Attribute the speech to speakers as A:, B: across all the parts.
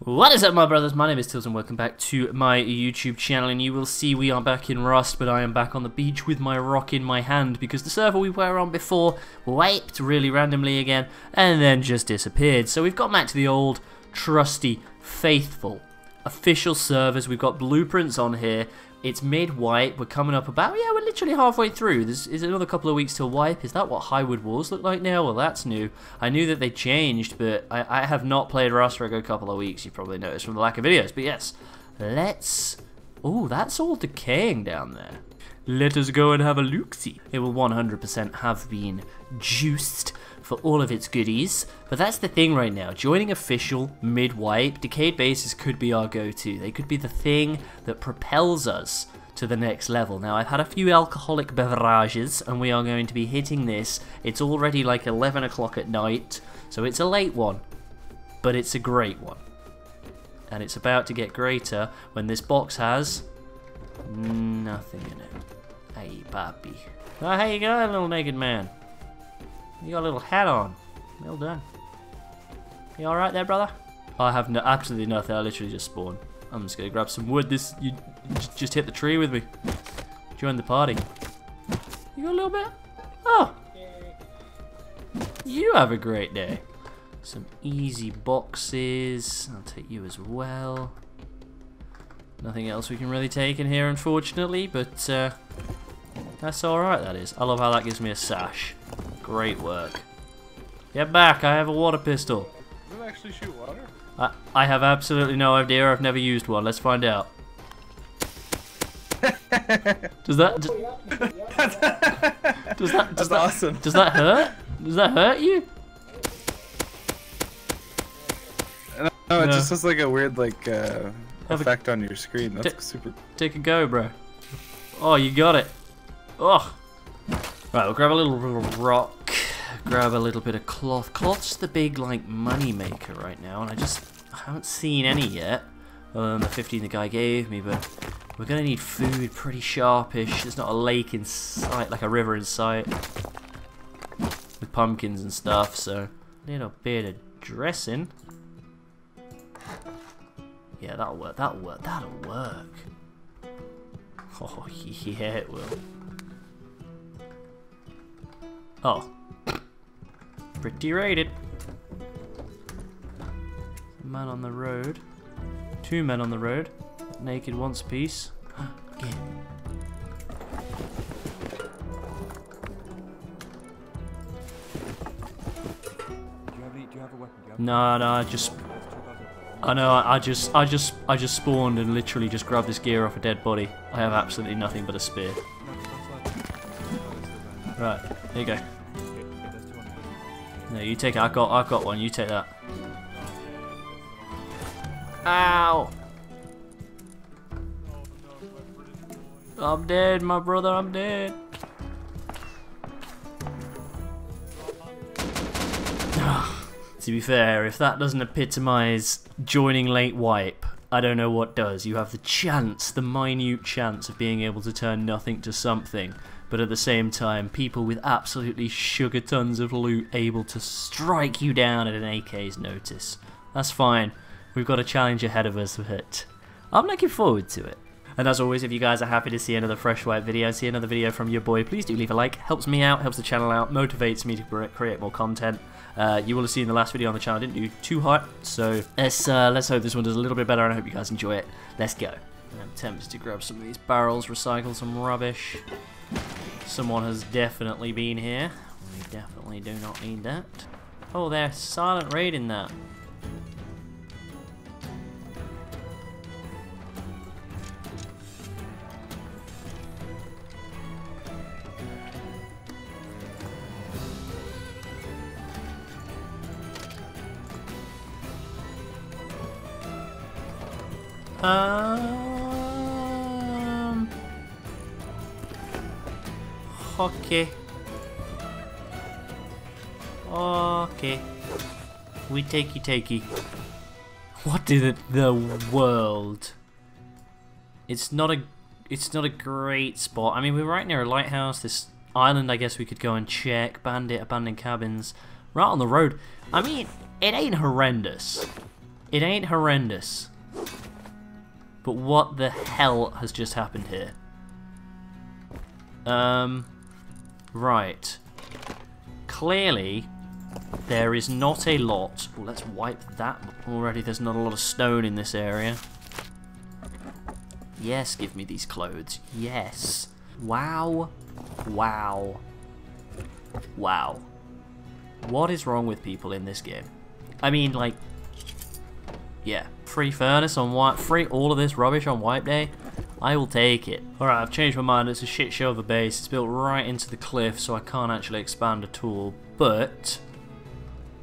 A: What is up my brothers, my name is Tilz and welcome back to my YouTube channel and you will see we are back in Rust but I am back on the beach with my rock in my hand because the server we were on before wiped really randomly again and then just disappeared. So we've got back to the old, trusty, faithful, official servers. We've got blueprints on here it's mid-wipe. We're coming up about, yeah, we're literally halfway through. There's is another couple of weeks till wipe. Is that what Highwood Walls look like now? Well, that's new. I knew that they changed, but I, I have not played Rust for a couple of weeks. You probably noticed from the lack of videos. But yes, let's... Oh, that's all decaying down there. Let us go and have a look-see. It will 100% have been juiced for all of its goodies. But that's the thing right now. Joining official mid-wipe, Decayed Bases could be our go-to. They could be the thing that propels us to the next level. Now, I've had a few alcoholic beverages, and we are going to be hitting this. It's already like 11 o'clock at night, so it's a late one, but it's a great one. And it's about to get greater when this box has nothing in it. Hey, papi. Oh, hey, you go, little naked man. You got a little hat on. Well done. You alright there, brother? I have no, absolutely nothing. I literally just spawned. I'm just gonna grab some wood. This you, just hit the tree with me. Join the party. You got a little bit? Oh. You have a great day. Some easy boxes. I'll take you as well. Nothing else we can really take in here, unfortunately, but uh, that's alright, that is. I love how that gives me a sash. Great work. Get back, I have a water pistol.
B: Does it actually shoot water?
A: I, I have absolutely no idea, I've never used one. Let's find out. does that... Does, does that... Does
B: That's
A: that,
B: awesome.
A: Does that hurt? Does that hurt you?
B: No, it
A: No.
B: just looks like a weird like uh,
A: Have a-
B: effect on your screen. That's
A: T-
B: super.
A: Take a go, bro. Oh, you got it. Oh. Right, we'll grab a little rock, grab a little bit of cloth. Cloth's the big, like, money maker right now, and I just I haven't seen any yet, than the 15 the guy gave me, but we're gonna need food pretty sharpish. There's not a lake in sight, like a river in sight, with pumpkins and stuff, so little bit of dressing. Yeah, that'll work, that'll work, that'll work. Oh, yeah, it will. Oh. Pretty rated. Man on the road. Two men on the road. Naked once piece. Get. No, no, I just I know. I just, I just, I just spawned and literally just grabbed this gear off a dead body. I have absolutely nothing but a spear. Right, there you go. No, you take it. I got, I got one. You take that. Ow! I'm dead, my brother. I'm dead. To be fair, if that doesn't epitomise joining late wipe, I don't know what does. You have the chance, the minute chance of being able to turn nothing to something, but at the same time, people with absolutely sugar tons of loot able to strike you down at an AK's notice. That's fine. We've got a challenge ahead of us, but I'm looking forward to it. And as always, if you guys are happy to see another Fresh Wipe video, see another video from your boy, please do leave a like. Helps me out, helps the channel out, motivates me to create more content. Uh, you will have seen the last video on the channel I didn't do too hot, so let's uh, let's hope this one does a little bit better, and I hope you guys enjoy it. Let's go. I'm tempted to grab some of these barrels, recycle some rubbish. Someone has definitely been here. We definitely do not need that. Oh, they're silent raiding that. Um. Okay. Okay. We takey takey. What it, the world? It's not a it's not a great spot. I mean, we're right near a lighthouse. This island, I guess we could go and check. Bandit, abandoned cabins, right on the road. I mean, it ain't horrendous. It ain't horrendous. But what the hell has just happened here? Um, right. Clearly, there is not a lot. Let's wipe that. Already there's not a lot of stone in this area. Yes, give me these clothes. Yes. Wow. Wow. Wow. What is wrong with people in this game? I mean, like, yeah, free furnace on wipe, free all of this rubbish on wipe day. I will take it. Alright, I've changed my mind. It's a shit show of a base. It's built right into the cliff, so I can't actually expand at all. But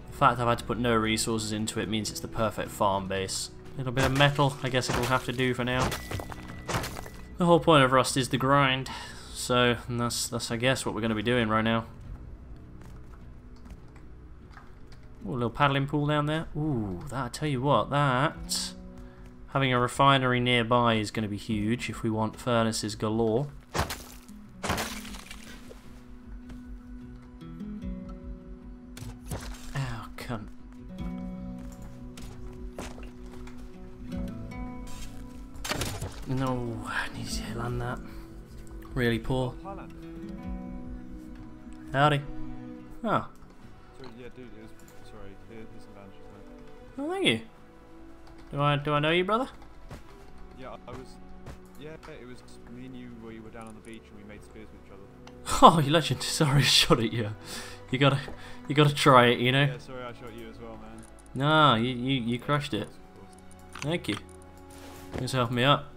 A: the fact I've had to put no resources into it means it's the perfect farm base. Little bit of metal, I guess it'll have to do for now. The whole point of Rust is the grind, so that's that's I guess what we're going to be doing right now. Ooh, a little paddling pool down there. Ooh, that I tell you what, that having a refinery nearby is going to be huge if we want furnaces galore. Oh, cunt. No, I need to land that. Really poor. Howdy. Oh,
C: Sorry, yeah, dude. It was, sorry, here, here's some bandages,
A: oh, thank you. Do I do I know you, brother?
C: Yeah, I, was. Yeah, it was me and you where you were down on the beach and we made spears with each other.
A: Oh, you legend. Sorry, I shot at you. You gotta, you gotta try it, you know.
C: Yeah, sorry, I shot you as well, man.
A: Nah, you, you, you crushed it. Thank you. Thanks for helping me up.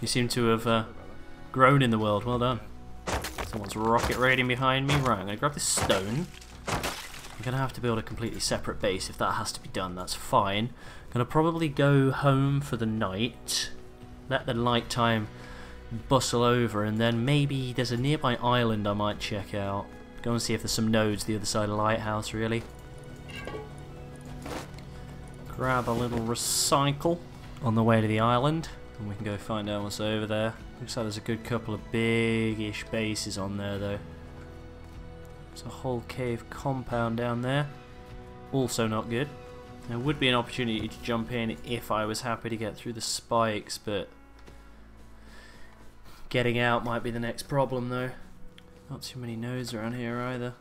A: You seem to have uh,
C: Sorry about that.
A: grown in the world. Well done. Someone's rocket raiding behind me. Right, I'm gonna grab this stone. I'm gonna have to build a completely separate base if that has to be done. That's fine. Gonna probably go home for the night. Let the night time bustle over, and then maybe there's a nearby island I might check out. Go and see if there's some nodes the other side of the lighthouse. Really. Grab a little recycle on the way to the island, and we can go find out what's over there. Looks like there's a good couple of big-ish bases on there, though. A whole cave compound down there. Also not good. There would be an opportunity to jump in if I was happy to get through the spikes, but getting out might be the next problem, though. Not too many nodes around here either.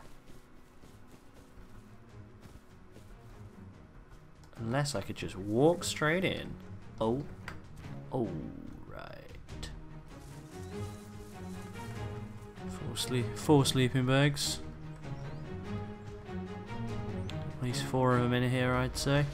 A: Unless I could just walk straight in. Oh. Oh, right. Four, sleep, four sleeping bags. Least four of them in here, I'd say.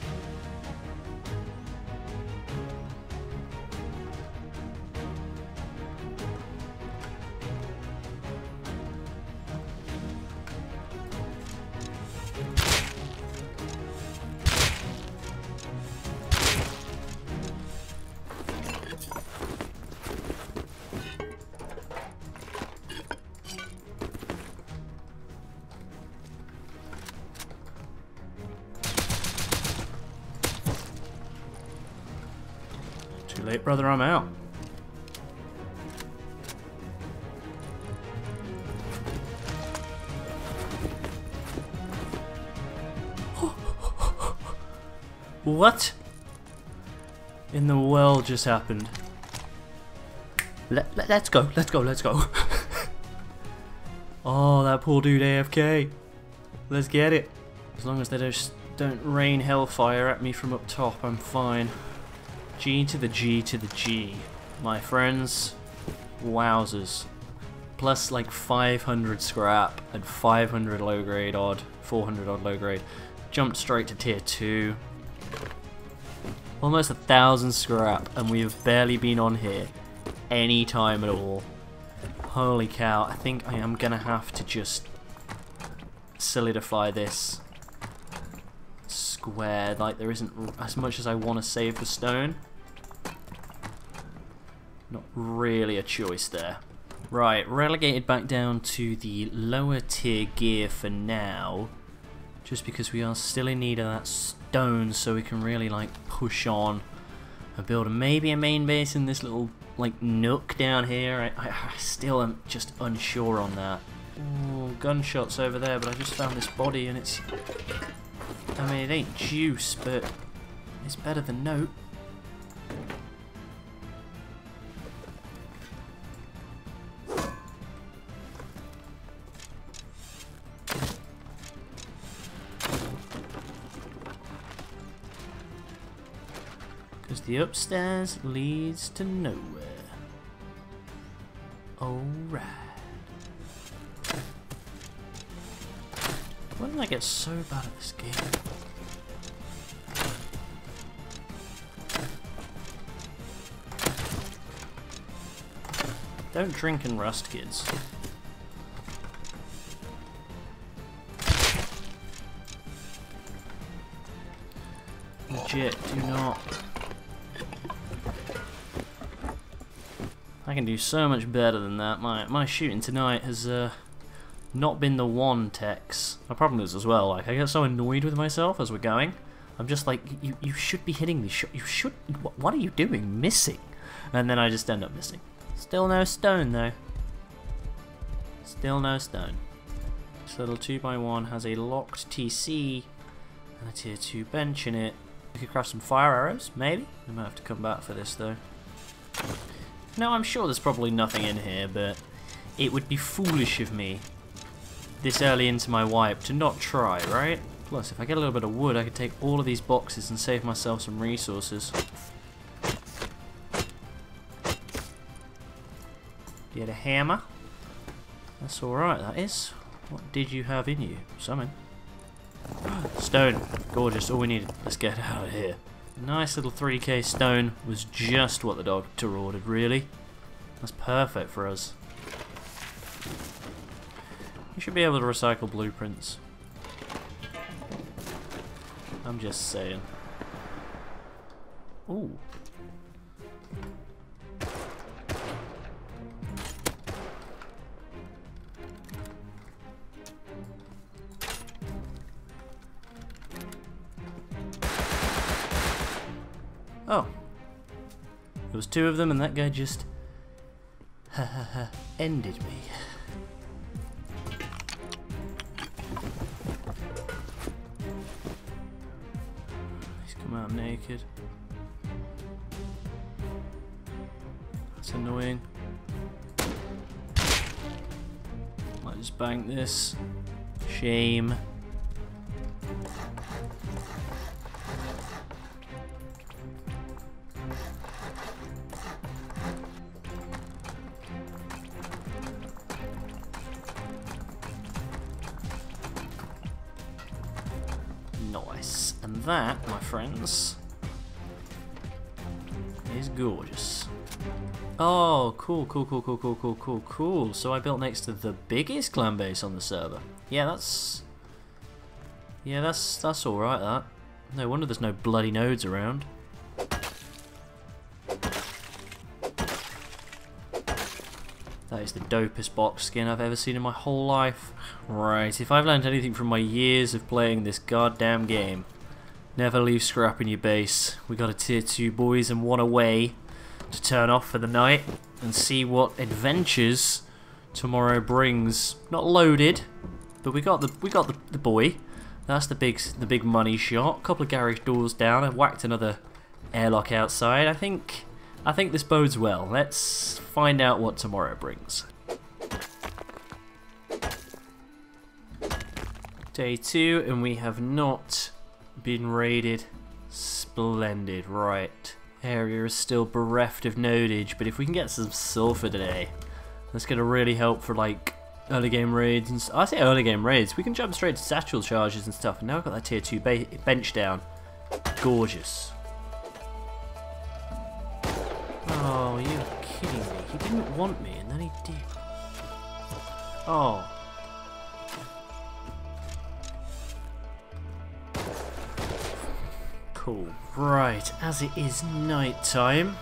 A: Brother, I'm out. what in the world just happened? Let, let, let's go, let's go, let's go. oh, that poor dude AFK. Let's get it. As long as they just don't rain hellfire at me from up top, I'm fine. G to the G to the G. My friends, wowzers. Plus like 500 scrap and 500 low grade odd, 400 odd low grade. Jumped straight to tier 2. Almost a thousand scrap and we have barely been on here any time at all. Holy cow, I think I am gonna have to just solidify this square like there isn't as much as I want to save the stone. Not really a choice there. Right relegated back down to the lower tier gear for now just because we are still in need of that stone so we can really like push on and build. Maybe a main base in this little like nook down here. I, I, I still am just unsure on that. Ooh, gunshots over there but I just found this body and it's I mean, it ain't juice, but it's better than no. Because the upstairs leads to nowhere. Get so bad at this game? Don't drink and rust, kids. Legit, do not. I can do so much better than that. My my shooting tonight has uh, not been the one, Tex. My problem is as well, like I get so annoyed with myself as we're going. I'm just like, you you should be hitting me. You should. wh- What are you doing? Missing, and then I just end up missing. Still no stone though. Still no stone. This little 2x1 has a locked TC and a tier 2 bench in it. We could craft some fire arrows, maybe? We might have to come back for this though. No, I'm sure there's probably nothing in here, but it would be foolish of me this early into my wipe to not try, right? Plus, if I get a little bit of wood, I could take all of these boxes and save myself some resources. Get a hammer. That's alright, that is. What did you have in you? Something. Stone. Gorgeous. All we needed. Let's get out of here. Nice little 3k stone was just what the doctor ordered, really. That's perfect for us. You should be able to recycle blueprints. I'm just saying. Ooh. Oh. There was two of them and that guy just ended me. That's annoying. Might just bank this. Shame. Nice. And that, my friends, is gorgeous. Oh, cool, cool, cool, cool, cool, cool, cool, cool. So I built next to the biggest clan base on the server. Yeah, that's... Yeah, that's that's alright, that. No wonder there's no bloody nodes around. That is the dopest box skin I've ever seen in my whole life. Right, if I've learned anything from my years of playing this goddamn game, never leave scrap in your base. We got a tier 2 boys and one away to turn off for the night and see what adventures tomorrow brings. Not loaded, but we got the we got the, the boy. That's the big the big money shot. A couple of garage doors down. I whacked another airlock outside. I think I think this bodes well. Let's find out what tomorrow brings. Day two, and we have not been raided. Splendid, right. Area is still bereft of nodage, but if we can get some sulfur today, that's gonna really help for like early game raids and I say early game raids. We can jump straight to satchel charges and stuff. And now I've got that tier two bench down. Gorgeous. Oh, you're kidding me. He didn't want me, and then he did. Oh. Cool. Right, as it is night time.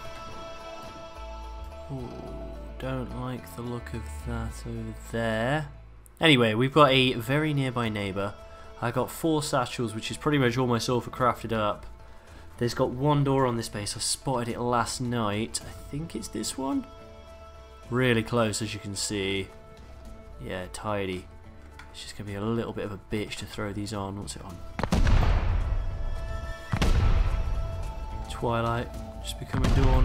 A: Don't like the look of that over there. Anyway, we've got a very nearby neighbour. I got four satchels, which is pretty much all my sulfur crafted up. There's got one door on this base. I spotted it last night. I think it's this one. Really close, as you can see. Yeah, tidy. It's just going to be a little bit of a bitch to throw these on. What's it on? Twilight, just becoming dawn.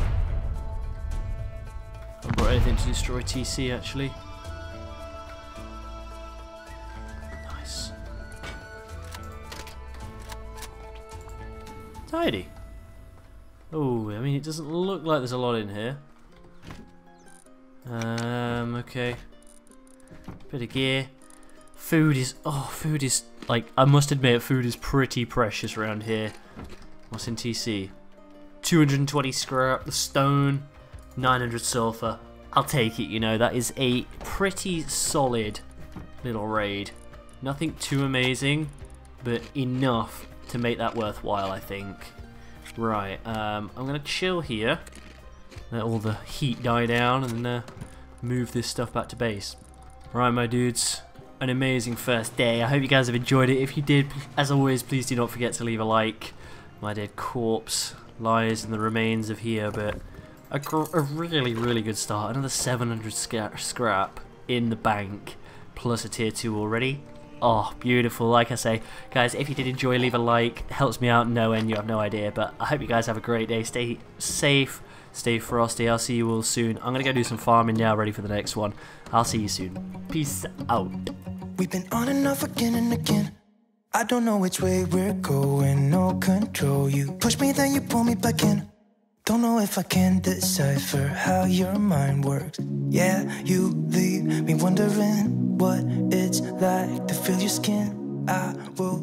A: I haven't brought anything to destroy TC actually. Nice. Tidy. Oh, I mean, it doesn't look like there's a lot in here. Um, okay. Bit of gear. Food is, oh, food is, like, I must admit, food is pretty precious around here. What's in TC? 220 scrap, the stone, 900 sulfur. I'll take it, you know, that is a pretty solid little raid. Nothing too amazing, but enough to make that worthwhile, I think. Right, um, I'm gonna chill here, let all the heat die down, and uh, move this stuff back to base. Right, my dudes, an amazing first day. I hope you guys have enjoyed it. If you did, as always, please do not forget to leave a like. My dead corpse lies in the remains of here, but a, a really, really good start. Another 700 sca scrap in the bank, plus a tier 2 already. Oh, beautiful. Like I say, guys, if you did enjoy, leave a like. Helps me out no end, you have no idea. But I hope you guys have a great day. Stay safe, stay frosty. I'll see you all soon. I'm going to go do some farming now, ready for the next one. I'll see you soon. Peace out.
D: We've been on and off again and again. I don't know which way we're going, no control. You push me, then you pull me back in. Don't know if I can decipher how your mind works. Yeah, you leave me wondering what it's like to feel your skin. I will